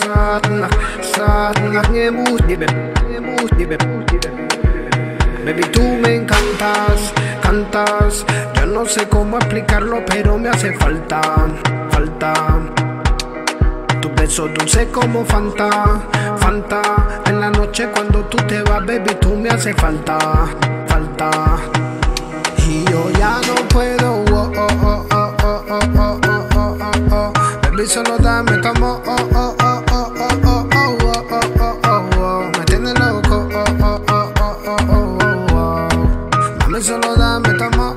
Satna, satna, Baby, tú me encantas, cantas. Yo no sé cómo explicarlo, pero me hace falta, falta. Tu beso dulce como Fanta, Fanta. En la noche cuando tú te vas, baby, tú me hace falta, falta. Y yo ya no puedo, oh, oh, oh, oh, oh, oh, oh, oh, oh, oh. Baby, solo dame como, oh, oh, solo dame tu amor.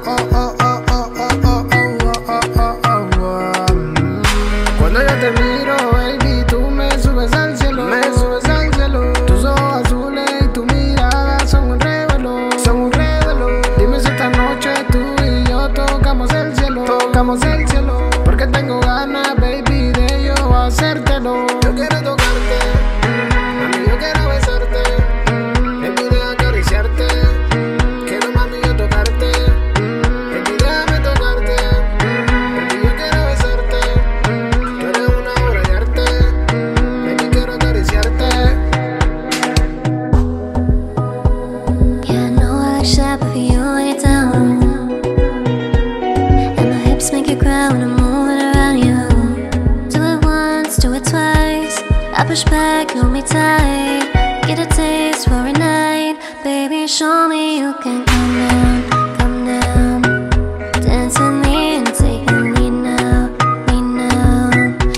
Cuando yo te miro, baby, tú me subes al cielo. Me subes al cielo. Tus ojos azules y tu mirada son un revelo. Son un revelo. Dime si esta noche tú y yo tocamos el cielo. Tocamos el cielo. Porque tengo ganas, baby, de yo hacértelo. Yo quiero tocar. Oh. I'm moving around you. Do it once, do it twice. I push back, hold me tight. Get a taste for a night. Baby, show me you can come down, come down. Dance with me and take lead now, lead now.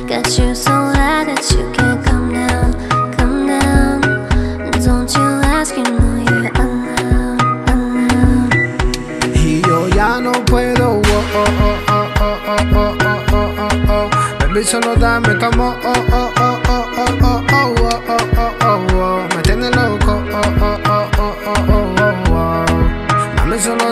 Got you so loud that you can't come down, come down. Don't you ask, yo ya no puedo, oh, oh, oh, Baby, solo dame tu. Oh, oh, oh, oh, oh, oh, oh, oh, oh, oh, oh. Me tiene loco. Oh, oh, oh, oh, oh, oh, oh, oh.